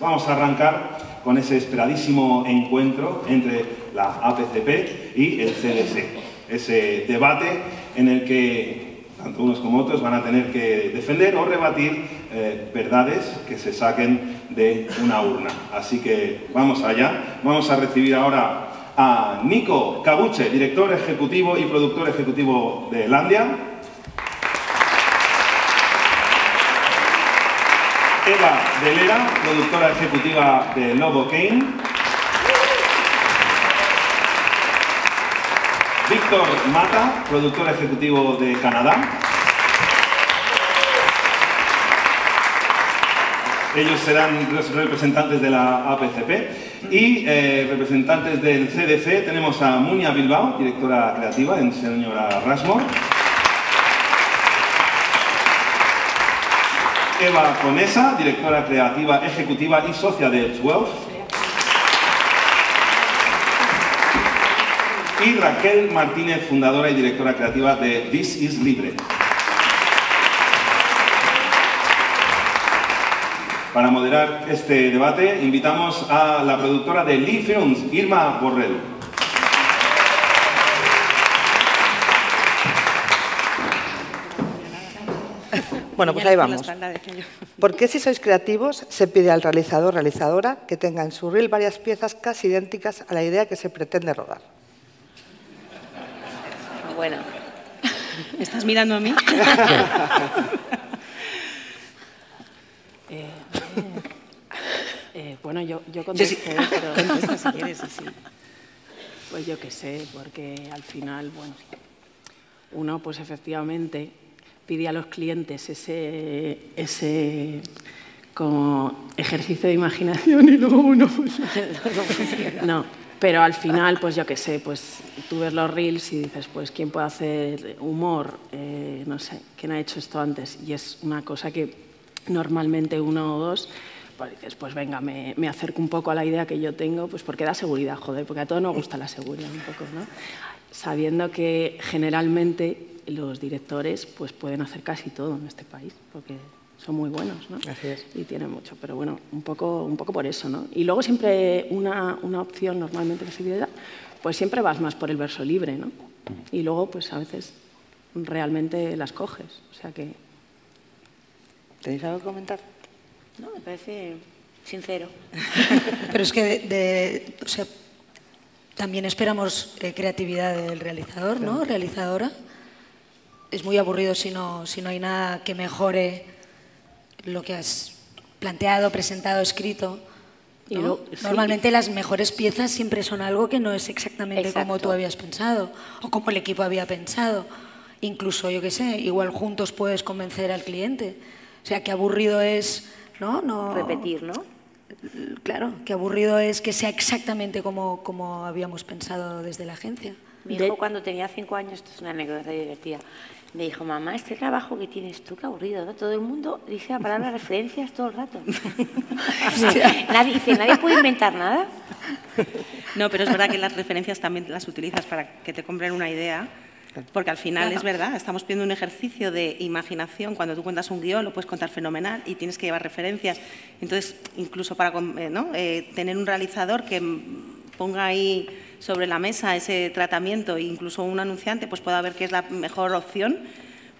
Vamos a arrancar con ese esperadísimo encuentro entre la APCP y el CDC. Ese debate en el que tanto unos como otros van a tener que defender o rebatir eh, verdades que se saquen de una urna. Así que vamos allá. Vamos a recibir ahora a Nico Cabuche, director ejecutivo y productor ejecutivo de Landia. Eva Delera, productora ejecutiva de Lobo Kane. Víctor Mata, productor ejecutivo de Canadá. Ellos serán los representantes de la APCP y eh, representantes del CDC tenemos a Munia Bilbao, directora creativa en señora Rasmore. Eva Conesa, directora creativa ejecutiva y socia de Wealth. Y Raquel Martínez, fundadora y directora creativa de This is Libre. Para moderar este debate invitamos a la productora de Lee Films, Irma Borrell. Bueno, pues ahí vamos. ¿Por qué si sois creativos se pide al realizador realizadora que tenga en su reel varias piezas casi idénticas a la idea que se pretende rodar? Bueno, ¿me estás mirando a mí? Eh, eh, bueno, yo, yo contesto, pero contesta si quieres, sí, sí. Pues yo qué sé, porque al final, bueno, uno pues efectivamente pide a los clientes ese, ese como ejercicio de imaginación y luego uno... Pues, no, pero al final, pues yo qué sé, pues tú ves los reels y dices, pues ¿quién puede hacer humor? Eh, no sé, ¿quién ha hecho esto antes? Y es una cosa que normalmente uno o dos pues dices, pues venga, me, me, acerco un poco a la idea que yo tengo, pues porque da seguridad, joder, porque a todos nos gusta la seguridad un poco, ¿no? Sabiendo que generalmente los directores pues pueden hacer casi todo en este país, porque son muy buenos, ¿no? Así es. Y tienen mucho, pero bueno, un poco, un poco por eso, ¿no? Y luego siempre una, una opción normalmente de seguridad, pues siempre vas más por el verso libre, ¿no? Y luego, pues a veces realmente las coges, o sea que... ¿Tenéis algo que comentar? No, me parece sincero. Pero es que de, de, o sea, también esperamos eh, creatividad del realizador, ¿no? Realizadora es muy aburrido si no, si no hay nada que mejore lo que has planteado, presentado, escrito. ¿no? Lo, Normalmente sí. las mejores piezas siempre son algo que no es exactamente Exacto. como tú habías pensado o como el equipo había pensado. Incluso, yo qué sé, igual juntos puedes convencer al cliente. O sea, qué aburrido es, ¿no? no Repetir, ¿no? Claro, qué aburrido es que sea exactamente como, como habíamos pensado desde la agencia. Mi hijo cuando tenía cinco años, esto es una anécdota divertida, me dijo, mamá, este trabajo que tienes tú, qué aburrido, ¿no? Todo el mundo dice la palabra referencias todo el rato. nadie, dice, nadie puede inventar nada. No, pero es verdad que las referencias también las utilizas para que te compren una idea, porque al final claro. es verdad, estamos pidiendo un ejercicio de imaginación. Cuando tú cuentas un guion, lo puedes contar fenomenal y tienes que llevar referencias. Entonces, incluso para ¿no? eh, tener un realizador que ponga ahí sobre la mesa ese tratamiento e incluso un anunciante pues pueda ver que es la mejor opción,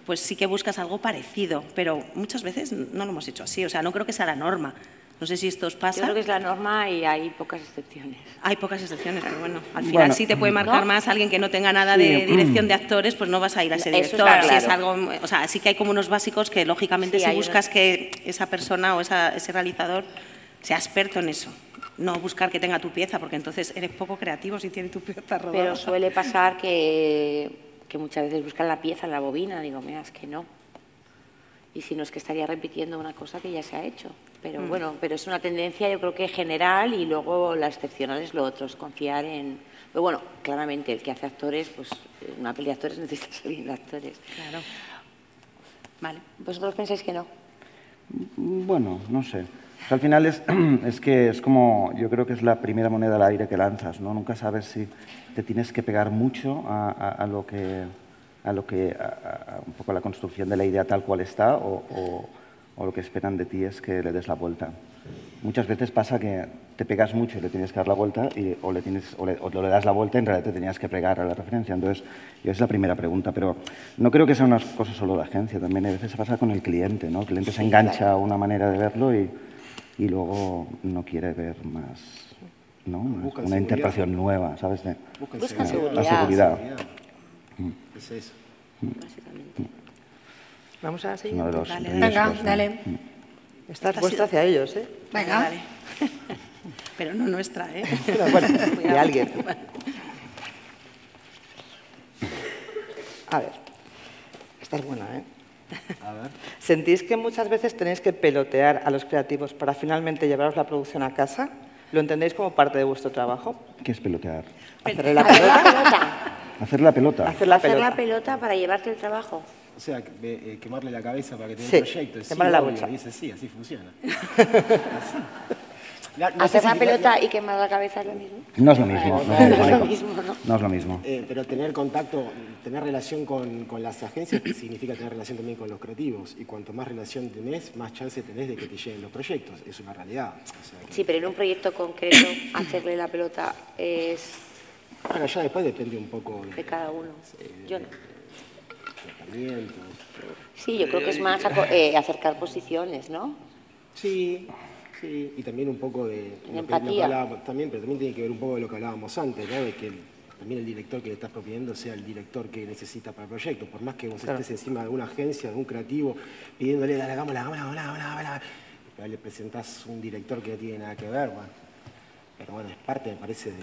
pues sí que buscas algo parecido, pero muchas veces no lo hemos hecho así, o sea, no creo que sea la norma. No sé si esto os pasa. Yo creo que es la norma y hay pocas excepciones. Hay pocas excepciones, pero bueno, al final bueno, sí te puede marcar ¿no? más alguien que no tenga nada de Sí. dirección de actores, pues no vas a ir a ese Eso director. Si claro. es algo, o sea, sí que hay como unos básicos que lógicamente Sí, si buscas unos- que esa persona o esa- ese realizador sea experto en eso. No buscar que tenga tu pieza, porque entonces eres poco creativo si tiene tu pieza rodada. Pero suele pasar que, que muchas veces buscan la pieza en la bobina. Digo, mira, es que no. Y si no es que estaría repitiendo una cosa que ya se ha hecho. Pero Mm. bueno, pero es una tendencia yo creo que general y luego la excepcional es lo otro, es confiar en... Pero bueno, claramente el que hace actores, pues una peli de actores necesita salir de actores. Claro. Vale. ¿Vosotros pensáis que no? Bueno, no sé. Al final es, es que es como, yo creo que es la primera moneda al aire que lanzas, ¿no? Nunca sabes si te tienes que pegar mucho a, a, a lo que, a lo que, a, a un poco la construcción de la idea tal cual está o, o, o lo que esperan de ti es que le des la vuelta. muchas veces pasa que te pegas mucho y le tienes que dar la vuelta y, o, le tienes, o, le, das la vuelta y en realidad te tenías que pegar a la referencia. Entonces, yo es la primera pregunta, pero no creo que sea una cosa solo de agencia, también a veces pasa con el cliente, ¿no? El cliente se engancha a una manera de verlo y, y luego no quiere ver más, ¿no? una interpretación nueva, ¿sabes? De, seguridad. La seguridad. Mm. Es eso. Mm. Vamos a seguir. Venga, dale. Mm. Estás puesta hacia ellos, ¿eh? Venga. Pero no nuestra, ¿eh? bueno, de alguien. A ver, esta es buena, ¿eh? A ver. ¿Sentís que muchas veces tenéis que pelotear a los creativos para finalmente llevaros la producción a casa? ¿Lo entendéis como parte de vuestro trabajo? ¿Qué es pelotear? Hacer la pelota. Hacer la pelota. Hacer la pelota. Hacer la pelota para llevarte el trabajo. O sea, eh, quemarle la cabeza para que tenga un proyecto. quemarle la bolsa. Y dice, sí, así funciona. ¿Hacer la pelota y quemar la cabeza es lo mismo? No es lo mismo. No, es lo mismo, ¿no? es lo mismo. Eh, pero tener contacto, tener relación con, con, las agencias significa tener relación también con los creativos. Y cuanto más relación tenés, más chance tenés de que te lleguen los proyectos. Es una realidad. Sí, pero en un proyecto concreto, hacerle la pelota es... Bueno, ya después depende un poco de, de cada uno. Yo no. Sí, yo creo que es más eh, acercar posiciones, ¿no? Sí, sí, y también un poco de... empatía. también, pero también tiene que ver un poco de lo que hablábamos antes, ¿no? De que también el director que le estás proponiendo sea el director que necesita para el proyecto. Por más que vos estés encima de alguna agencia, de un creativo, pidiéndole, dale, hagámosla, hagámosla, hagámosla, hagámosla, pero le presentás un director que no tiene nada que ver, bueno. Pero bueno, es parte, me parece, de,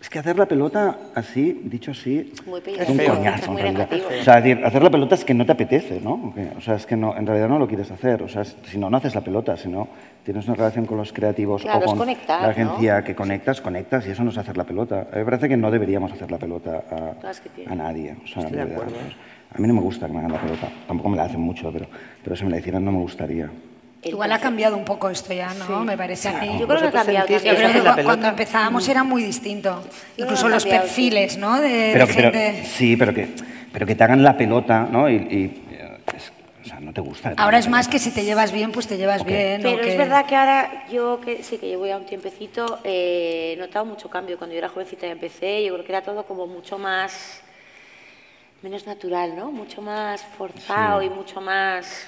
es que hacer la pelota así, dicho así, es un coñazo en realidad. O sea, hacer la pelota es que no te apetece, ¿no? O sea, es que no, en realidad no lo quieres hacer. O sea, si no, no haces la pelota, si no tienes una relación con los creativos o con la agencia que conectas, conectas y eso no es hacer la pelota. A mí me parece que no deberíamos hacer la pelota a, nadie. O sea, a mí no me gusta que me hagan la pelota. Tampoco me la hacen mucho, pero, pero si me la hicieran no me gustaría. Igual ha cambiado un poco esto ya, ¿no? Me parece a Yo creo que ha cambiado. Yo creo que cuando empezábamos era muy distinto. Incluso los perfiles, ¿no? De, pero, gente... sí, pero que, pero que te hagan la pelota, ¿no? Y, o sea, no te gusta. Ahora es más que si te llevas bien, pues te llevas bien. Pero es verdad que ahora yo, que sí que llevo ya un tiempecito, eh, he notado mucho cambio. Cuando yo era jovencita y empecé, yo creo que era todo como mucho más menos natural, ¿no? Mucho más forzado y mucho más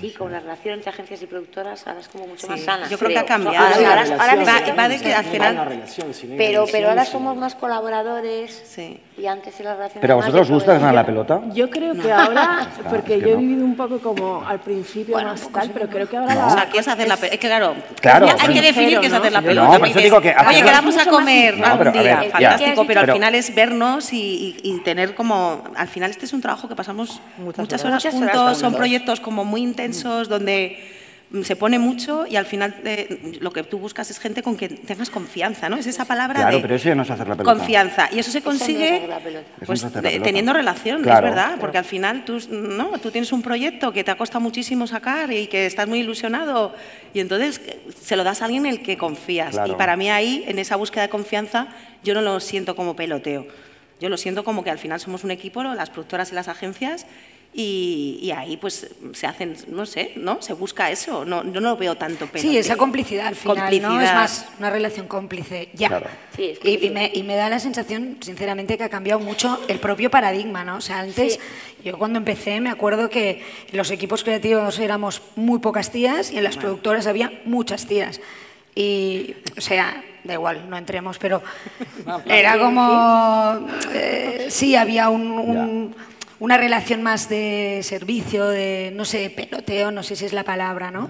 Sí, con la relación entre agencias y productoras ahora es como mucho más sana. Yo creo, que ha cambiado. Ahora, ahora, va, de que al final... pero, pero ahora somos más colaboradores sí. y antes en la relación... ¿Pero a vosotros os gusta ganar la pelota? Yo creo que ahora, porque yo he vivido un poco como al principio más tal, pero creo que ahora... O sea, ¿qué es hacer la pelota? Es que claro, claro hay que definir qué es hacer la pelota. No, digo que... Oye, que vamos a comer un día, fantástico, pero al final es vernos y tener como... Al final este es un trabajo que pasamos muchas horas. juntos, son proyectos como muy intensos donde se pone mucho y al final eh, lo que tú buscas es gente con quien tengas confianza, ¿no? Es esa palabra claro, de pero eso no es hacer la pelota. confianza. Y eso se consigue pues, teniendo relación, es verdad, porque al final tú, ¿no? tú tienes un proyecto que te ha costado muchísimo sacar y que estás muy ilusionado y entonces eh, se lo das a alguien en el que confías. Y para mí ahí, en esa búsqueda de confianza, yo no lo siento como peloteo. Yo lo siento como que al final somos un equipo, las productoras y las agencias, y, ahí pues se hacen, no sé, ¿no? Se busca eso, no, yo no lo veo tanto pero Sí, esa complicidad al final, ¿no? Es más una relación cómplice, ya. y, me, da la sensación, sinceramente, que ha cambiado mucho el propio paradigma, ¿no? O sea, antes, yo cuando empecé me acuerdo que en los equipos creativos éramos muy pocas tías y en las productoras había muchas tías. Y, o sea, da igual, no entremos, pero era como... Eh, sí, había un una relación más de servicio, de, no sé, peloteo, no sé si es la palabra, ¿no?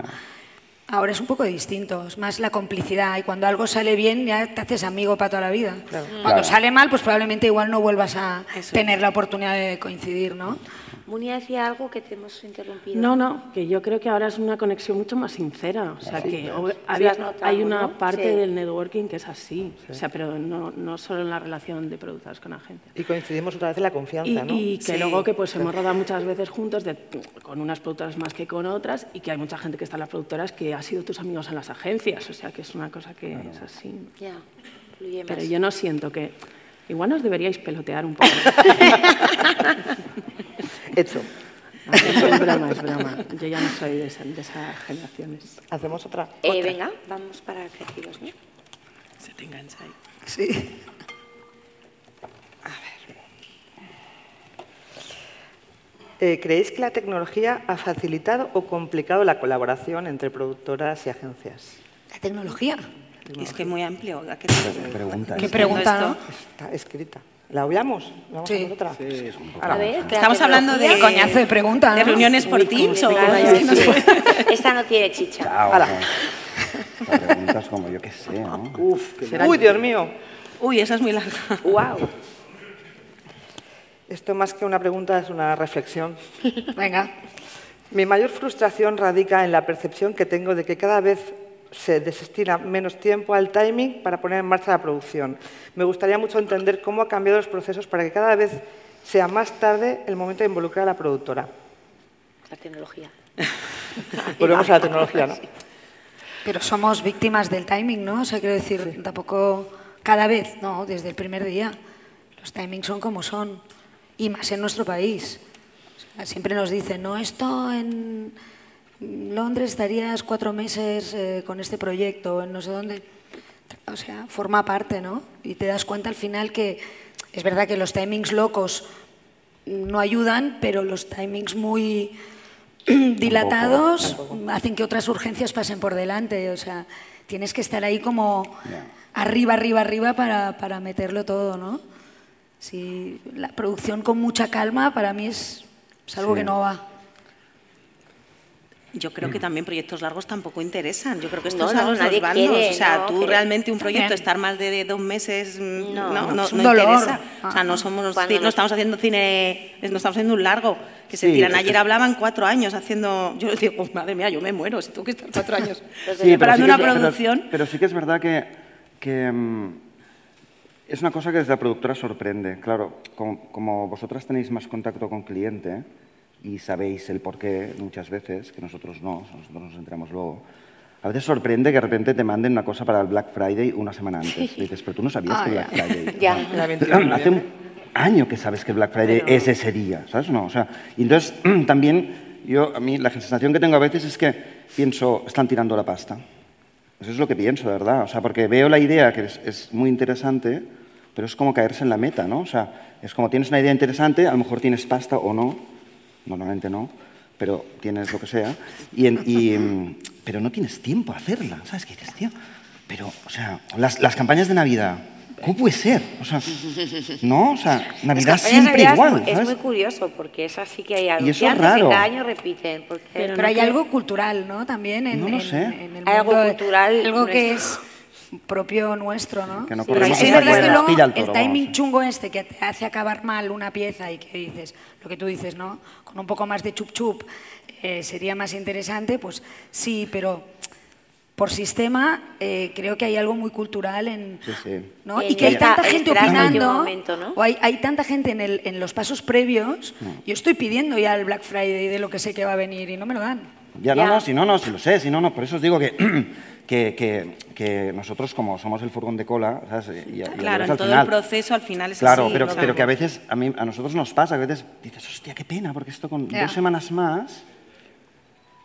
Ahora es un poco distinto, es más la complicidad y cuando algo sale bien ya te haces amigo para toda la vida. Cuando sale mal, pues probablemente igual no vuelvas a tener la oportunidad de coincidir, ¿no? Munia decía algo que te hemos interrumpido. No, no, que yo creo que ahora es una conexión mucho más sincera. O sea, que hay una parte del networking que es así. O sea, pero no, no, solo en la relación de productores con agencias. Y coincidimos otra vez en la confianza, y, ¿no? Y que luego que pues hemos rodado muchas veces juntos con unas productoras más que con otras y que hay mucha gente que está en las productoras que ha sido tus amigos en las agencias. O sea, que es una cosa que es así. Ya, Pero yo no siento que... Igual nos deberíais pelotear un poco. Hecho. es broma, es broma. Yo ya no soy de, esa, de esas generaciones. ¿Hacemos otra? Eh, venga, vamos para creativos, ¿no? Se te engancha ahí. Sí. Eh, ¿Creéis que la tecnología ha facilitado o complicado la colaboración entre productoras y agencias? ¿La tecnología? Es que es muy amplio. ¿A qué Pregunta. ¿Qué pregunta, no? Está escrita. ¿La obviamos? ¿Vamos Sí. a otra? A ver, Estamos hablando de, Qué coñazo de pregunta, de reuniones por Teams Claro, es sí. sé. Esta no tiene chicha. Hala. ¿no? Preguntas como yo qué sé, ¿no? Uf, Uy, Dios mío. Uy, esa es muy larga. Wow. Esto más que una pregunta es una reflexión. Venga. Mi mayor frustración radica en la percepción que tengo de que cada vez se desestina menos tiempo al timing para poner en marcha la producción. Me gustaría mucho entender cómo ha cambiado los procesos para que cada vez sea más tarde el momento de involucrar a la productora. La tecnología. Volvemos a la tecnología, ¿no? Pero somos víctimas del timing, ¿no? O sea, quiero decir, tampoco cada vez, no, desde el primer día. Los timings son como son. Y más en nuestro país. O sea, siempre nos dicen, no, esto en Londres estarías cuatro meses eh, con este proyecto, en no sé dónde. O sea, forma parte, ¿no? Y te das cuenta al final que es verdad que los timings locos no ayudan, pero los timings muy dilatados hacen que otras urgencias pasen por delante. O sea, tienes que estar ahí como arriba, arriba, arriba para, para meterlo todo, ¿no? Si la producción con mucha calma para mí es, es algo Sí. que no va. Yo creo que también proyectos largos tampoco interesan. Yo creo que esto No, a no, los nadie quiere, o sea, no, tú realmente un proyecto estar más de, de dos meses mm, No. no, no, Es un no dolor. interesa. O sea, no somos Cuando ci- no nos- estamos haciendo cine, no estamos haciendo un largo que se Sí, tiran. Ayer hablaban cuatro años haciendo. Yo digo, madre mía, yo me muero si tengo que estar cuatro años Sí, pero preparando sí una es- pero- producción. Pero, sí que es verdad que, que, mm, es una cosa que desde la productora sorprende. Claro, como, como vosotras tenéis más contacto con cliente y sabéis el porqué muchas veces, que nosotros no, nosotros nos enteramos luego, a veces sorprende que de repente te manden una cosa para el Black Friday una semana antes. Y dices, pero tú no sabías Ah, que. Black Friday... Ya. ¿no? La 21 de Hace un año que sabes que Black Friday es ese día, ¿sabes? No, o sea, y entonces también yo, a mí la sensación que tengo a veces es que pienso, están tirando la pasta. Eso es lo que pienso, de verdad. O sea, porque veo la idea que es, es muy interesante, pero es como caerse en la meta, ¿no? O sea, es como tienes una idea interesante, a lo mejor tienes pasta o no, normalmente no, pero tienes lo que sea, y, en- y, mm, pero no tienes tiempo a hacerla, ¿sabes qué dices, tío? Pero, o sea, las, las campañas de Navidad, ¿cómo puede ser? O sea, no, o sea, Navidad siempre navideñas igual, Es muy, es ¿sabes? muy curioso porque es así que hay Y eso es raro. cada año repiten. Porque Pero, no hay creo- algo cultural, ¿no? También en, No lo en- sé. en el Hay algo mundo- cultural Algo que es propio nuestro, ¿no? Que no corremos sí, es que luego pilla el toro, vamos, timing chungo este que te hace acabar mal una pieza y que dices, lo que tú dices, ¿no? Con un poco más de chup chup eh, sería más interesante, pues sí, pero por sistema eh, creo que hay algo muy cultural en... Sí, sí. ¿no? Y que hay tanta gente el opinando, último momento, ¿no? o hay, hay tanta gente en, el- en los pasos previos, yo estoy pidiendo ya el Black Friday de lo que sé que va a venir y no me lo dan. Ya, no, no, si no, no, si lo sé, si no, no, por eso os digo que, que, que, que nosotros como somos el furgón de cola, ¿sabes? Y- y Claro, en al todo final- el proceso al final es Claro, así. pero, ¿no? pero que a veces, a, mí, a nosotros nos pasa, que a veces dices, hostia, qué pena, porque esto con Ya. dos semanas más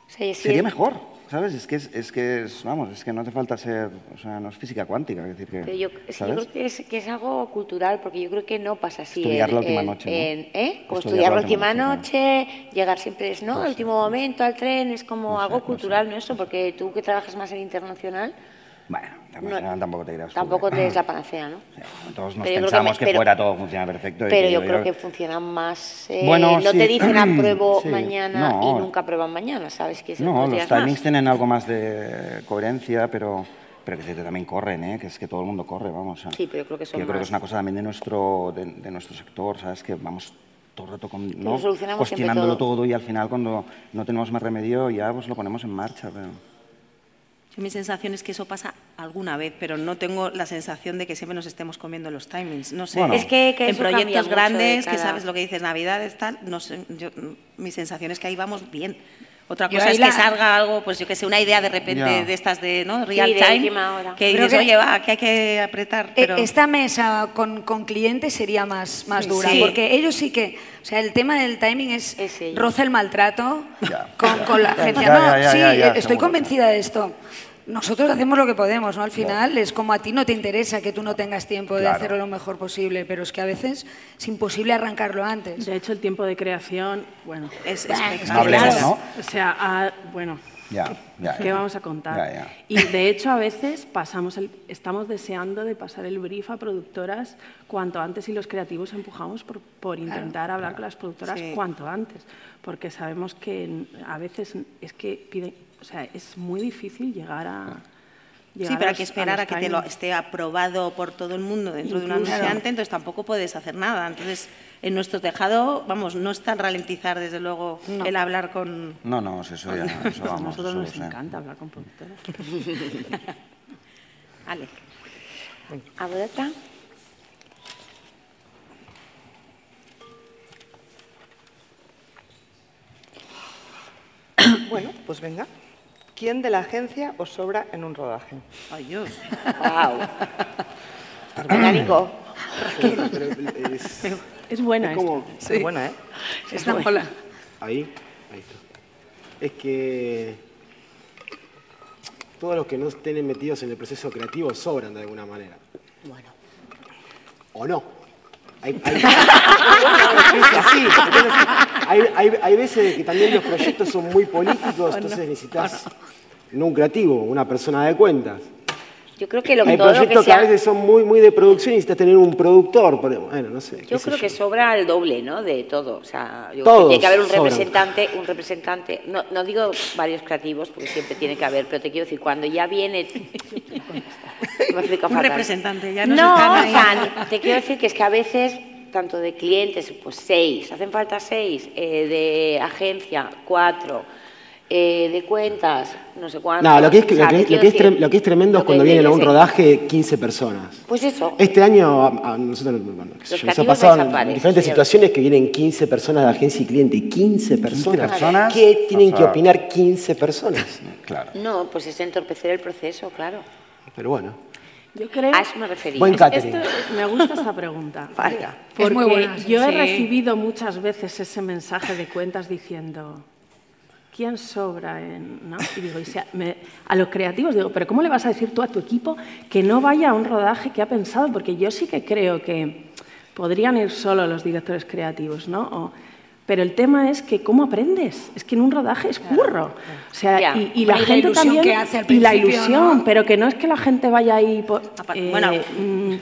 Sí, sí, sería mejor, ¿sabes? Es que, es, es que es, vamos, es que no hace falta ser, o sea, no es física cuántica, es decir que, Pero yo, sí, yo creo que es, que es algo cultural, porque yo creo que no pasa así. Estudiar en- la última en- noche, ¿no? en- ¿eh? Como Estudiar estudiar la última última noche, llegar siempre es, ¿no? Al ser, último momento, al tren, es como No sé, algo no cultural nuestro, porque tú que trabajas más en internacional, Bueno, no- tampoco, te tú tampoco que- te es la panacea, ¿no? Sí, Todos nos Pero yo creo que pensamos me- que, pero- fuera todo funciona perfecto. Pero yo que- creo que funciona más. eh, Bueno, no sí. te dicen apruebo Sí, mañana no. y nunca aprueban mañana, ¿sabes? Que No, los timings más. tienen algo más de coherencia, pero, pero que también corren, ¿eh? que es que todo el mundo corre, vamos. Sí, pero yo creo que son Yo creo que más. es una cosa también de nuestro, de, de nuestro sector, ¿sabes? Que vamos todo el rato con, ¿no? cuestionándolo todo. todo. y al final cuando no tenemos más remedio ya pues lo ponemos en marcha. Pero... Mi sensación es que eso pasa alguna vez, pero no tengo la sensación de que siempre nos estemos comiendo los timings. No sé, Bueno. Es que- que en proyectos grandes, que sabes lo que dices, Navidades, tal, no sé, yo- mi sensación es que ahí vamos bien. Otra cosa es que salga algo, pues yo que sé, una idea de repente de estas de ¿no? real time, que dices, oye, va, que hay que apretar. E esta mesa con, con clientes sería más, más dura, porque ellos sí que, sea, el tema del timing es, roza el maltrato con, con, la agencia. no, sí, estoy convencida de esto nosotros hacemos lo que podemos, ¿no? Al final es como a ti no te interesa que tú no tengas tiempo de hacerlo lo mejor posible, pero es que a veces es imposible arrancarlo antes. De hecho, el tiempo de creación, bueno, es espectacular. ¿no? O sea, bueno, ¿qué vamos a contar? y de hecho, a veces pasamos el, estamos deseando de pasar el brief a productoras cuanto antes y los creativos empujamos por, por intentar hablar con las productoras cuanto antes, porque sabemos que a veces es que piden o sea, es muy difícil llegar a... sí, pero hay que esperar a, que te lo esté aprobado por todo el mundo dentro de un anunciante, entonces tampoco puedes hacer nada. Entonces, en nuestro tejado, vamos, no está en ralentizar, desde luego, el hablar con... No, no, eso ya, eso vamos. A nosotros nos encanta hablar con productores. vale. ¿Abodeta? Bueno, pues venga. ¿Quién de la agencia os sobra en un rodaje? Ay, Dios. ¡Wow! Venga, Nico. Es, es buena es como, Es buena, ¿eh? Está buena. Ahí, ahí está. Es que todos los que no estén metidos en el proceso creativo sobran de alguna manera. Bueno. O no. Hay, hay, veces que también los proyectos son muy políticos, entonces necesitas no un creativo, una persona de cuentas. Yo creo que lo, Hay proyectos que, a veces son muy, muy de producción y necesitas tener un productor. Bueno, no sé. Yo creo que sobra el doble, ¿no? De todo. O sea, tiene que haber un representante, un representante. No, no, digo varios creativos, porque siempre tiene que haber, pero te quiero decir, cuando ya viene. un representante, ya no, no o sea, te quiero decir que es que a veces tanto de clientes, pues seis, hacen falta seis, eh, de agencia, cuatro eh, de cuentas, no sé cuánto. No, lo que es, lo que, es, tremendo es cuando vienen a un rodaje 15 personas. Pues eso. Este año, a, nosotros, bueno, nos ha pasado en diferentes situaciones que vienen 15 personas de agencia y cliente. 15 personas. personas ¿Qué tienen que opinar 15 personas? claro. No, pues es entorpecer el proceso, claro. Pero bueno. Yo creo. A eso me refería. Buen catering. me gusta esta pregunta. Porque es muy buena, yo he recibido muchas veces ese mensaje de cuentas diciendo ¿quién sobra? En, ¿no? Y digo, a los creativos digo, pero ¿cómo le vas a decir tú a tu equipo que no vaya a un rodaje que ha pensado? Porque yo sí que creo que podrían ir solo los directores creativos, ¿no? Pero el tema es que cómo aprendes. Es que en un rodaje es curro. O sea, y, la gente también que hace y la ilusión, pero que no es que la gente vaya ahí. Eh, bueno, mm,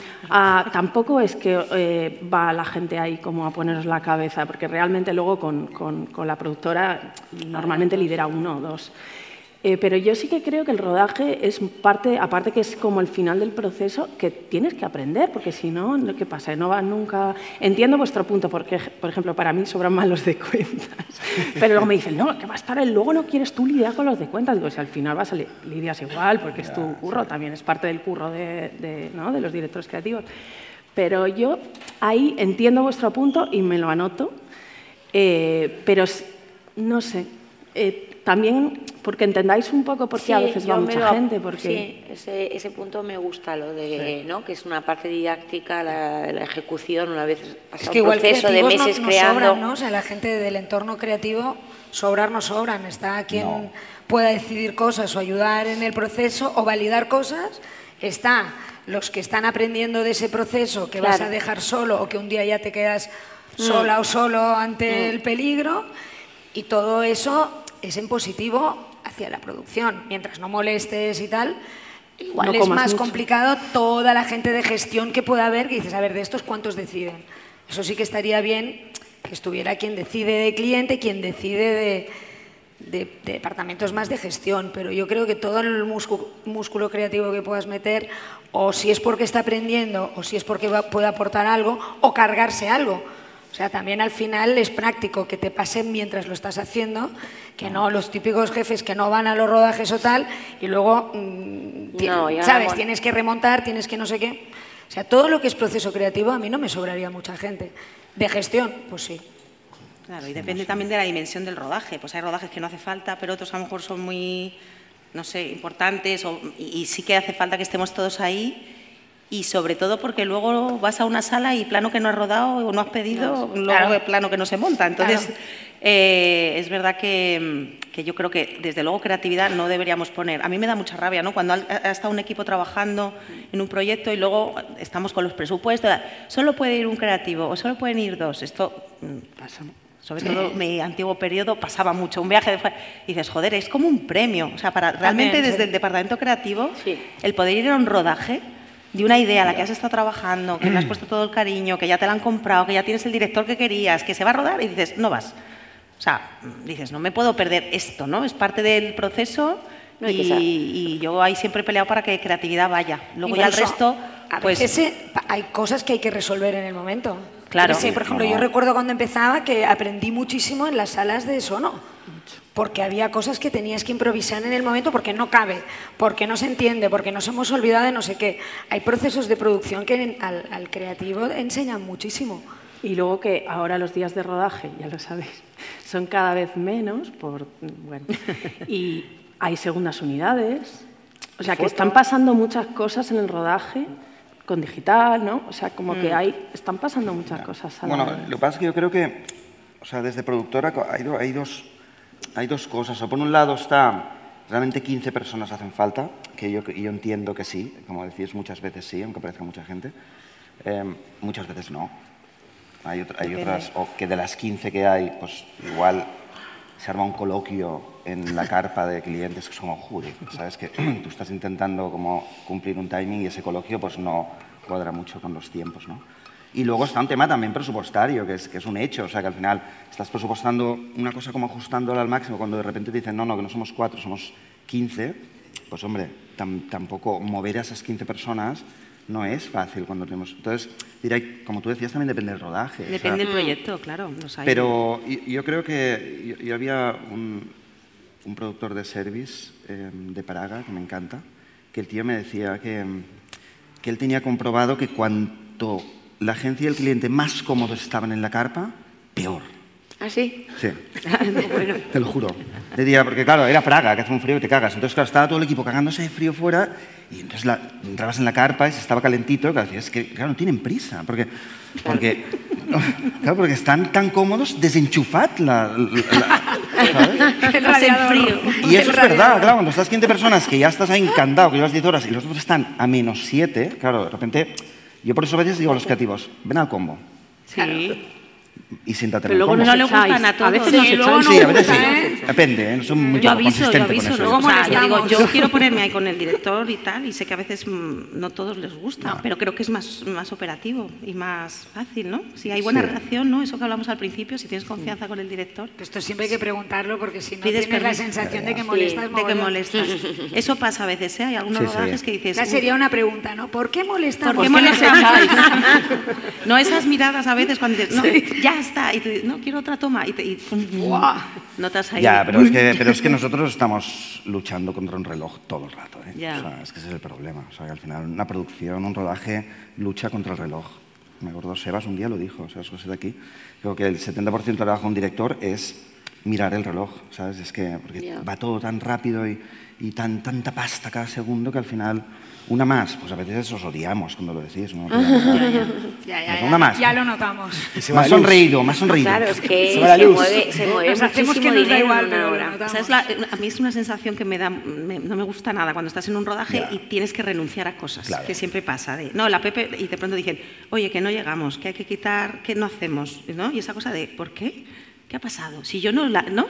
tampoco es que eh, va la gente ahí como a poneros la cabeza, porque realmente luego con, con, con la productora normalmente lidera uno o dos. Eh, pero yo sí que creo que el rodaje es parte, aparte que es como el final del proceso, que tienes que aprender, porque si no, ¿qué pasa? No va nunca... Entiendo vuestro punto, porque, por ejemplo, para mí sobran más los de cuentas. Pero luego me dicen, no, que va a estar el... Luego no quieres tú lidiar con los de cuentas. Digo, si al final vas a lidias igual, porque es tu curro, también es parte del curro de, ¿no? de los directores creativos. Pero yo ahí entiendo vuestro punto y me lo anoto, eh, pero no sé, eh, también porque entendáis un poco por qué a veces va mucha gente. Porque... Sí, ese, ese, punto me gusta, lo de ¿no? que es una parte didáctica, la, ejecución, una vez pasado es un proceso de meses no, creando. Sobran, ¿no? O sea, la gente del entorno creativo, sobrar no sobran. Está quien pueda decidir cosas o ayudar en el proceso o validar cosas. Está los que están aprendiendo de ese proceso que vas a dejar solo o que un día ya te quedas mm. sola o solo ante mm. el peligro. Y todo eso es en positivo hacia la producción. Mientras no molestes y tal, igual es más complicado toda la gente de gestión que pueda haber, que dices, a ver, de estos cuántos deciden. Eso sí que estaría bien que estuviera quien decide de cliente, quien decide de, departamentos más de gestión, pero yo creo que todo el músculo, creativo que puedas meter, o si es porque está aprendiendo, o si es porque puede aportar algo, o cargarse algo. O sea, también al final es práctico que te pasen mientras lo estás haciendo, que no los típicos jefes que no van a los rodajes o tal, y luego, mm, ¿sabes? Tienes que remontar, tienes que no sé qué. O sea, todo lo que es proceso creativo a mí no me sobraría mucha gente. De gestión, pues sí. Claro, y depende también de la dimensión del rodaje. Pues hay rodajes que no hace falta, pero otros a lo mejor son muy, no sé, importantes o, y, sí que hace falta que estemos todos ahí. Y sobre todo porque luego vas a una sala y plano que no has rodado o no has pedido, luego plano que no se monta. Entonces, eh, es verdad que, que, yo creo que desde luego creatividad no deberíamos poner. A mí me da mucha rabia, ¿no? Cuando ha, ha estado un equipo trabajando en un proyecto y luego estamos con los presupuestos, solo puede ir un creativo o solo pueden ir dos. Esto mm, pasa sobre todo mi antiguo periodo, pasaba mucho. Un viaje de y dices, joder, es como un premio. O sea, para realmente desde el departamento creativo, el poder ir a un rodaje de una idea a la que has estado trabajando, que le has puesto todo el cariño, que ya te la han comprado, que ya tienes el director que querías, que se va a rodar y dices, no vas. O sea, dices, no me puedo perder esto, ¿no? Es parte del proceso y, yo ahí siempre he peleado para que creatividad vaya. Luego ya el resto... pues, hay cosas que hay que resolver en el momento. Claro. Sí, por ejemplo, yo recuerdo cuando empezaba que aprendí muchísimo en las salas de sono. Porque había cosas que tenías que improvisar en el momento porque no cabe, porque no se entiende, porque nos hemos olvidado de no sé qué. Hay procesos de producción que al, creativo enseñan muchísimo. Y luego que ahora los días de rodaje, ya lo sabéis, son cada vez menos por, bueno, y hay segundas unidades. O sea, que están pasando muchas cosas en el rodaje con digital, ¿no? O sea, como que mm. hay, están pasando muchas cosas. bueno, lo que pasa es que yo creo que, o sea, desde productora hay, hay, dos, hay dos cosas. O por un lado está, realmente 15 personas hacen falta, que yo, yo entiendo que sí, como decís, muchas veces sí, aunque parezca mucha gente. Em, muchas veces no. Hay, hay otras, o que de las 15 que hay, pues igual se arma un coloquio en la carpa de clientes que son Juri, sabes que tú estás intentando como cumplir un timing y ese coloquio pues no cuadra mucho con los tiempos, ¿no? Y luego está un tema también presupuestario, que es, que es un hecho, o sea que al final estás presupuestando una cosa como ajustándola al máximo, cuando de repente te dicen, no, no, que no somos cuatro, somos 15, pues hombre, tampoco mover a esas 15 personas no es fácil cuando tenemos... Entonces, diré, como tú decías, también depende del rodaje. Depende del proyecto, claro. Pero yo, creo que yo, había un, un, productor de service em, de Praga, que me encanta, que el tío me decía que, que él tenía comprobado que cuanto la agencia y el cliente más cómodos estaban en la carpa, peor. ¿Ah, sí? Sí. bueno. Te lo juro. De día, porque claro, era Praga, que hace un frío y te cagas. Entonces, claro, estaba todo el equipo cagándose de frío fuera y entonces la, entrabas en la carpa y se estaba calentito. Claro, es que, claro, no tienen prisa. Porque, porque, claro, porque están tan cómodos, desenchufad la... la frío. Y eso es verdad, claro, cuando estás 15 personas que ya estás ahí encantado, que llevas 10 horas y los otros están a menos 7, claro, de repente... Yo por eso a veces digo a los creativos, ven al combo. Sí y siéntate Pero luego no le gustan a todos. A veces sí, sí, luego no sí, a veces sí. Depende, ¿eh? no son muy yo aviso, yo aviso. Luego o sea, yo, digo, yo quiero ponerme ahí con el director y tal, y sé que a veces mm, no todos les gusta, pero creo que es más, más operativo y más fácil, ¿no? Si hay buena relación, ¿no? Eso que hablamos al principio, si tienes confianza con el director. Esto siempre hay que preguntarlo porque si no Pides tienes la sensación de que molestas De que molestas. Eso pasa a veces, ¿eh? Hay algunos rodajes que dices... Esa sería una pregunta, ¿no? ¿Por qué molestas? ¿Por qué molestas? no esas miradas a veces cuando dices, no, ya está, y tú dices, no, quiero otra toma. Y, te, y notas ahí. Ya, pero es, que, pero es que nosotros estamos luchando contra un reloj todo el rato. ¿eh? es que ese es el problema. O sea, que al final una producción, un rodaje, lucha contra el reloj. Me acuerdo, Sebas un día lo dijo, Sebas José de aquí. Creo que el 70% del trabajo de un director es mirar el reloj, ¿sabes? Es que porque va todo tan rápido y, y tan, tanta pasta cada segundo que al final una más, pues a veces os odiamos cuando lo decís. ¿no? ya, ya, ya, una más. Ya lo notamos. Más sonreído, más sonreído. Claro, es que se, se mueve, se mueve nos hacemos que nos da igual, pero a mí es una sensación que me da, no me gusta nada cuando estás en un rodaje y tienes que renunciar a cosas, que siempre pasa. De, no, la Pepe, y de pronto dicen, oye, que no llegamos, que hay que quitar, que no hacemos, ¿no? Y esa cosa de, ¿por qué? ¿Qué ha pasado? Si yo no, la, ¿no?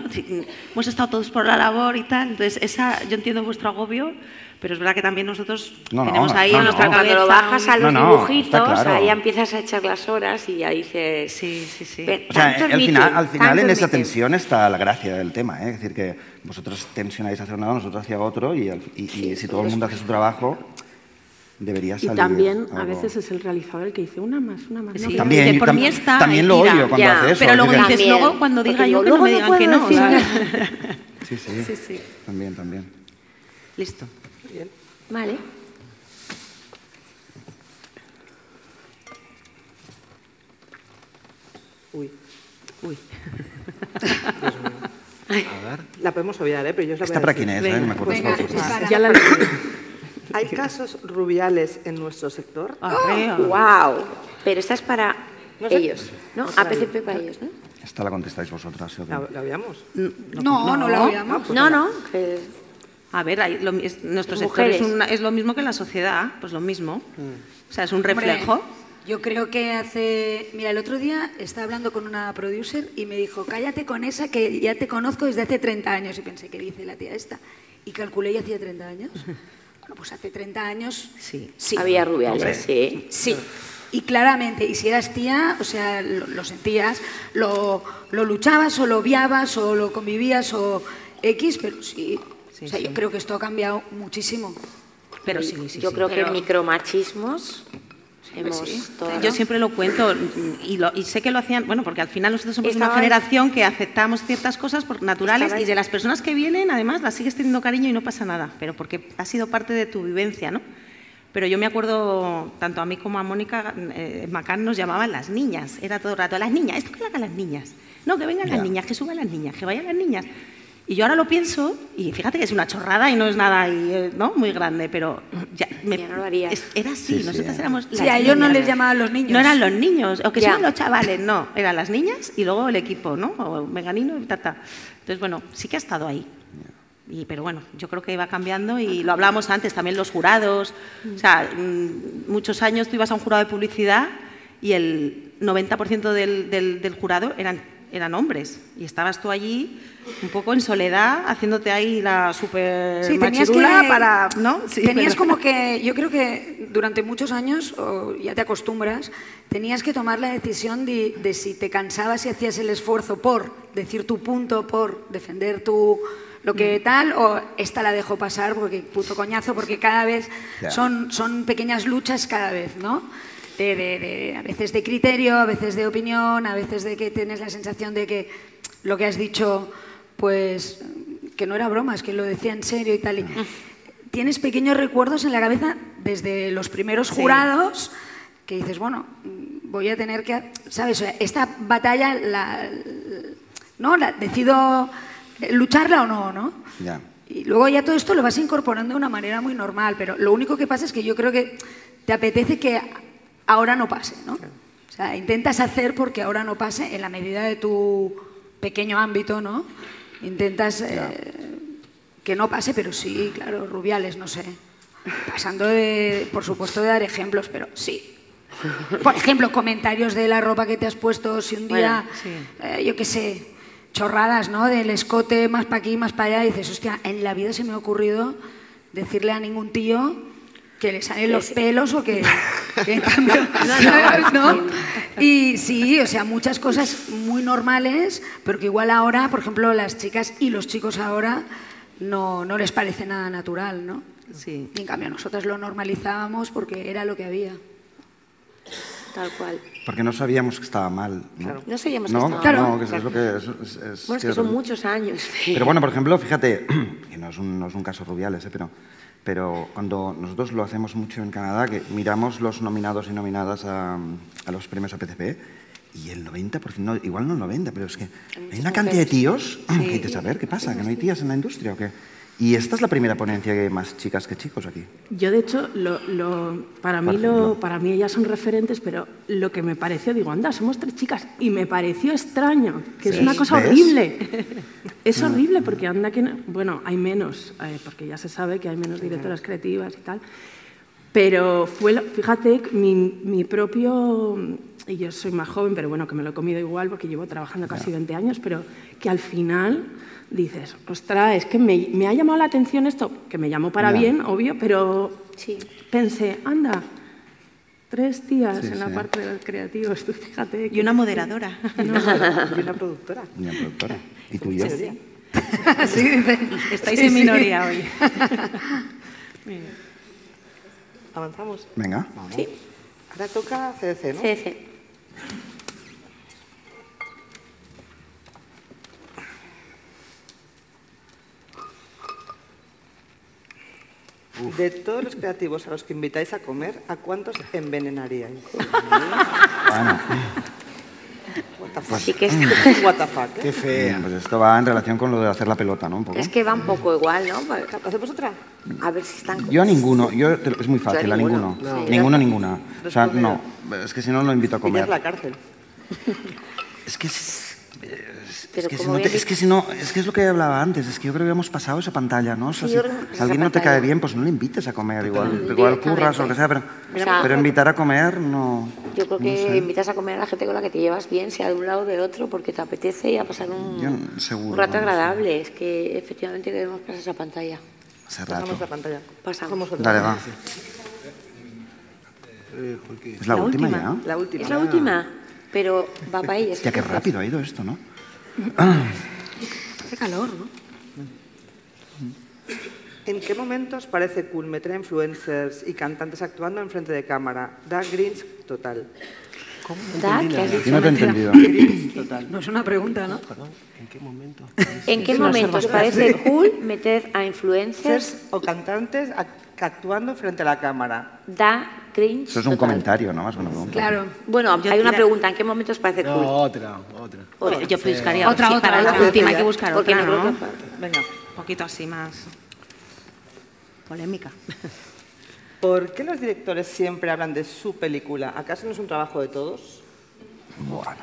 hemos estado todos por la labor y tal, entonces esa, yo entiendo vuestro agobio, pero es verdad que también nosotros tenemos ahí en nuestra cabeza... Cuando lo bajas a los dibujitos, ahí empiezas a echar las horas y ahí dices... Sí, sí, sí. O sea, al final, al final en esa tensión está la gracia del tema, ¿eh? es decir, que vosotros tensionáis hacia un lado, nosotros hacia otro, y, y si todo el mundo hace su trabajo debería salir. Y también a veces es el realizador el que dice una más, una más. Sí, también, por mí está, también lo odio cuando hace eso. Pero luego dices, luego cuando diga yo que no me digan que no. sí, sí, sí, sí, También, también. Listo. Bien. Vale. Uy. Uy. A ver. La podemos obviar, ¿eh? pero yo os la ¿Esta para quién es? ¿eh? Me acuerdo Venga, Ya la ¿Hay casos rubiales en nuestro sector? Arrea. ¡Wow! Pero esta es para No sé. ellos, ¿no? APCP para ellos, ¿no? Esta la contestáis vosotras. ¿La, la veamos? No, no, la veamos. No, no. que- A ver, hay lo- es- nuestro sector Mujeres. es, una- es lo mismo que la sociedad, pues lo mismo. O sea, es un reflejo. Hombre, yo creo que hace... Mira, el otro día estaba hablando con una producer y me dijo, cállate con esa que ya te conozco desde hace 30 años. Y pensé, ¿qué dice la tía esta? Y calculé y hacía 30 años. Bueno, pues hace 30 años... Sí. Sí. Había rubiales, sí. Sí. Y claramente, y si eras tía, o sea, lo, lo sentías, lo, lo luchabas o lo obviabas o lo convivías o X, pero sí. Sí, o sea, sí. yo creo que esto ha cambiado muchísimo. Pero sí, sí, Yo creo Pero- que micromachismos hemos sí. Yo siempre lo cuento y, lo- y sé que lo hacían, bueno, porque al final nosotros somos Estaba- una generación que aceptamos ciertas cosas por naturales Estaba- y de las personas que vienen, además, las sigues teniendo cariño y no pasa nada, pero porque ha sido parte de tu vivencia, ¿no? Pero yo me acuerdo, tanto a mí como a Mónica, eh, Macán nos llamaban las niñas, era todo el rato, las niñas, esto que lo hagan las niñas, no, que vengan las Ya. niñas, que suban las niñas, que vayan las niñas. Y yo ahora lo pienso, y fíjate que es una chorrada y no es nada ahí, eh, ¿no? muy grande, pero ya, me- Ya no lo harías. es- era así, Sí, nosotras éramos Sí, a ellos no les llamaban los niños. No eran los niños, o que Ya. son los chavales, no, eran las niñas y luego el equipo, ¿no? O Meganino y tata. Entonces, bueno, sí que ha estado ahí. Y, pero bueno, yo creo que va cambiando y lo hablábamos antes, también los jurados. O sea, mm, muchos años tú ibas a un jurado de publicidad y el 90% del, del, del jurado eran, eran hombres. Y estabas tú allí un poco en soledad, haciéndote ahí la super Sí, tenías que, para... ¿no? Sí, tenías pero- como que, yo creo que durante muchos años, o ya te acostumbras, tenías que tomar la decisión de, de si te cansabas y hacías el esfuerzo por decir tu punto, por defender tu lo Mm. que tal, o esta la dejo pasar porque puto coñazo, porque cada vez son, son pequeñas luchas cada vez, ¿no? De, de- de- a veces de criterio, a veces de opinión, a veces de que tienes la sensación de que lo que has dicho, pues que no era broma, es que lo decía en serio y tal. y- Tienes pequeños recuerdos en la cabeza desde los primeros jurados que dices, bueno, voy a tener que, ¿sabes? Esta batalla la, no, la, decido eh, lucharla o no, ¿no? Ya. Y luego ya todo esto lo vas incorporando de una manera muy normal, pero lo único que pasa es que yo creo que te apetece que ahora no pase, ¿no? O sea, intentas hacer porque ahora no pase en la medida de tu pequeño ámbito, ¿no? Intentas eh, que no pase, pero sí, claro, rubiales, no sé. Pasando de, por supuesto, de dar ejemplos, pero sí. Por ejemplo, comentarios de la ropa que te has puesto, si un día, Bueno, sí. eh, yo qué sé, chorradas, ¿no? Del escote más para aquí, más para allá, y dices, hostia, en la vida se me ha ocurrido decirle a ningún tío que le salen los pelos o que, que en cambio, ¿sabes, no? Y sí, o sea, muchas cosas muy normales, pero que igual ahora, por ejemplo, las chicas y los chicos ahora no, no les parece nada natural, ¿no? Sí. Y en cambio nosotras lo normalizábamos porque era lo que había. Tal cual. Porque no sabíamos que estaba mal. ¿no? No sabíamos que no, estaba Claro. No, que eso es lo que es, es- es- Bueno, es que que son muchos años. Pero bueno, por ejemplo, fíjate, que no es un, no es un caso Rubiales, ¿eh? pero, pero cuando nosotros lo hacemos mucho en Canadá, que miramos los nominados y nominadas a, a los premios APCP, y el 90%, no, igual no el 90%, pero es que hay una cantidad de tíos que dices, a ver, ¿qué pasa? ¿Que no hay tías en la industria o qué? Y esta es la primera ponencia que hay más chicas que chicos aquí. Yo, de hecho, lo, lo- para, mí lo, para mí ellas son referentes, pero lo que me pareció, digo, anda, somos tres chicas, y me pareció extraño, que es una cosa ¿Ves? horrible. Es horrible porque anda que... no- bueno, hay menos, eh, porque ya se sabe que hay menos directoras creativas y tal, pero fue, fíjate, mi, mi propio, y yo soy más joven, pero bueno, que me lo he comido igual porque llevo trabajando casi 20 años, pero que al final dices, ostras, es que me, me ha llamado la atención esto, que me llamó para Ya. bien, obvio, pero Sí. pensé, anda, tres tías Sí, en la sí. parte de los creativos, tú fíjate. Y una moderadora. Y una productora. Una productora. ¿Y tú y yo? Sí. Estáis Sí, en sí. minoría hoy. ¿Avanzamos? Venga. Sí. Ahora toca CDC, ¿no? CDC. De todos los creativos a los que invitáis a comer, ¿a cuántos envenenaríais? Bueno, Así que esto, What the fuck, ¿eh? Qué fea. Pues esto va en relación con lo de hacer la pelota, ¿no? Un poco. es que va un poco igual, ¿no? ¿Hacemos otra? A ver si están... Yo a ninguno, yo es muy fácil, a ninguno. ninguno. Sí. Ninguno, ninguna. O sea, no, es que si no lo invito a comer. la cárcel. Es que es, es- que si no te- es que si no, es que es lo que hablaba antes, es que yo creo que hemos pasado esa pantalla, ¿no? O sea, si, alguien no te cae bien, pues no le invites a comer, igual, igual curras o lo que sea, pero, O sea, pero invitar a comer no. Yo creo que invitas a comer a la gente con la que te llevas bien, sea de un lado o de otro, porque te apetece y a pasar un, Yo seguro, un rato agradable. Es que efectivamente queremos pasar esa pantalla. Hace Pasamos rato. la pantalla. Pasamos. Dale, va. Eh. Es la, La última, última. ya. La última. Es la última, pero va para ellas. Hostia, qué rápido ha ido esto, ¿no? Hace calor, ¿no? ¿En qué momentos parece cool meter a influencers y cantantes actuando en frente de cámara? Da Grinch total. Da, ¿qué has dicho? no te he entendido. Total. No es una pregunta, ¿no? Perdón, ¿en qué momento? ¿En qué momentos parece cool meter a influencers? O cantantes ac- actuando frente a la cámara. Da cringe. Eso es un total. comentario, ¿no? Más que una pregunta. Claro. Bueno, Yo hay una pregunta. ¿En qué momentos parece No, cool? otra, otra. Otra. Yo buscaría Otra, sí, otra, para la otra. última hay que buscar Porque otra, no Venga. Un poquito así más polémica. ¿Por qué los directores siempre hablan de su película? ¿Acaso no es un trabajo de todos?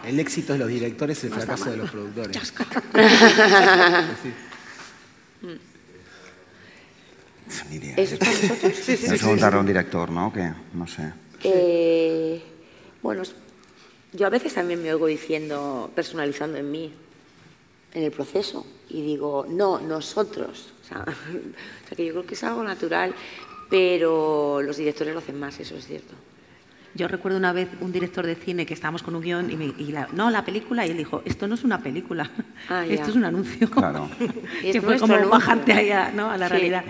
El éxito de los directores, el fracaso de los productores. ¿Eso es para nosotros? Sí, sí, sí. preguntarle a un director, ¿no? Que, no sé. Eh, bueno, yo a veces también me oigo diciendo, personalizando en mí, en el proceso, y digo, no, nosotros. O sea, o sea, que yo creo que es algo natural, pero los directores lo hacen más, eso es cierto. Yo recuerdo una vez un director de cine que estábamos con un guion y, me, y la, no, la película, y él dijo, esto no es una película, Ah, esto es un anuncio. Claro. Y es que fue como anuncio. bajarte ahí a, ¿no? a la Sí. realidad.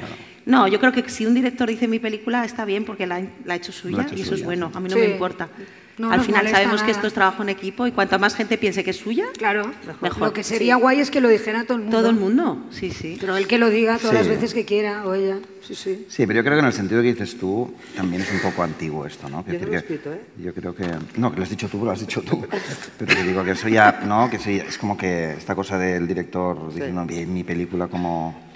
No, yo creo que si un director dice mi película está bien porque la, ha- la ha hecho suya La ha hecho y eso es bueno, a mí no Sí. me importa. No Al final sabemos que esto es trabajo en equipo y cuanto más gente piense que es suya, Claro. Mejor. Lo que sería guay es que lo dijera todo el mundo. todo el mundo. Sí, sí. Pero él que lo diga todas Sí. las veces que quiera, o ella. Sí, sí. Sí, pero yo creo que en el sentido que dices tú, también es un poco antiguo esto, ¿no? Yo no Quiero lo he decir escrito, ¿eh? que Yo creo que... No, que lo has dicho tú, lo has dicho tú. Pero que digo que eso ya, ¿no? Que sí, es como que esta cosa del director diciendo mi película como,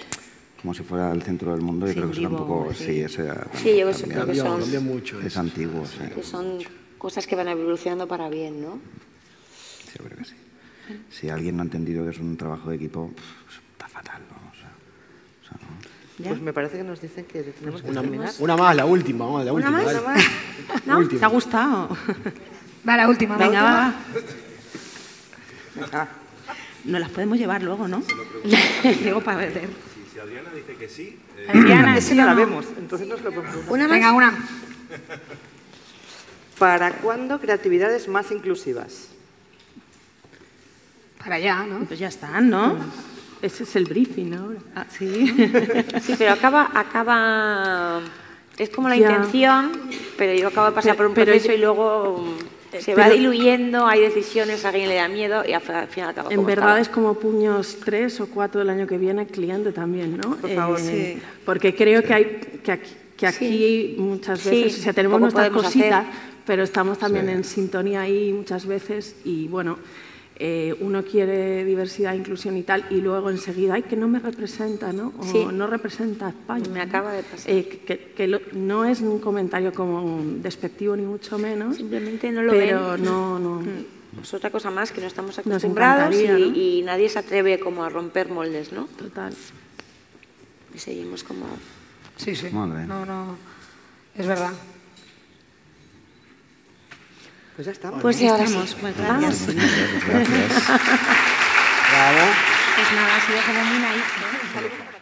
como si fuera el centro del mundo, yo Sí, creo que eso tampoco... sí. Sí, eso ya Sí, yo creo que son, cambió mucho. es eso. antiguo, sí. que son cosas que van evolucionando para bien, ¿no? Sí, yo creo que sí. Si alguien no ha entendido que es un trabajo de equipo, está fatal, ¿no? O sea, o sea, ¿no? ¿Ya? Pues me parece que nos dicen que tenemos que Una, terminar. una más, la última, vamos, la última. Una más. ¿No? Última. ¿Te ha gustado? Va, la última. Venga, va. va. Ah, Nos las podemos llevar luego, ¿no? Digo para ver. Si Adriana dice que sí, eh, Adriana, ¿sí no la vemos, entonces nos lo preguntamos. Una más. Venga, una. ¿Para cuándo creatividades más inclusivas? Para allá, ¿no? Pues ya están, ¿no? Ese es el briefing ahora. Ah, sí. Sí, pero acaba, acaba, es como la Ya. intención, pero yo acabo de pasar Pero- por un pero proceso yo- y luego se va diluyendo, hay decisiones, a alguien le da miedo y al fi- al final acaba En verdad estaba. es como puños tres o cuatro del año que viene, cliente también, ¿no? Por favor, sí. Porque creo que hay que aquí, que aquí muchas Sí, veces, o sea, tenemos nuestras cositas, pero estamos también Sí. en sintonía ahí muchas veces y bueno, eh, uno quiere diversidad, inclusión y tal, y luego enseguida, ay, que no me representa, ¿no? O Sí. no representa a España. Me ¿no? acaba de pasar. Eh, que que lo- no es un comentario como despectivo ni mucho menos, Simplemente no lo pero ven. no, no. Mm. Es otra cosa más que no estamos acostumbrados y, encantaría, ¿no? y nadie se atreve como a romper moldes, ¿no? Total. Y seguimos como... Sí, sí. No, no. Es verdad. Pues ya estamos. Pues sí. Estamos, pues Vamos. gracias. Gracias. Bravo. Pues nada, ha sido como muy naif, ¿no?